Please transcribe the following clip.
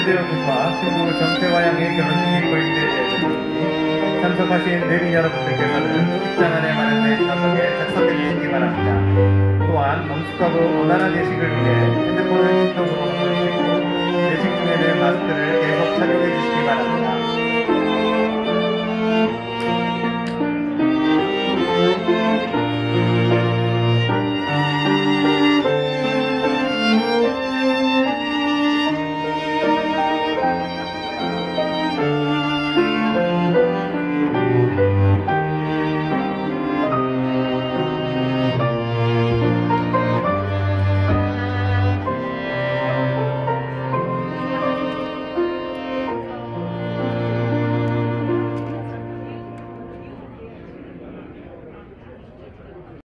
최대로님과 친구 정태화 양의 결혼식이 거행될 예정입니다. 참석하신 내빈 여러분들께서는 식장 안에 마련된 참석에 착석해 주시기 바랍니다. 또한 엄숙하고 원활한 예식을 위해 핸드폰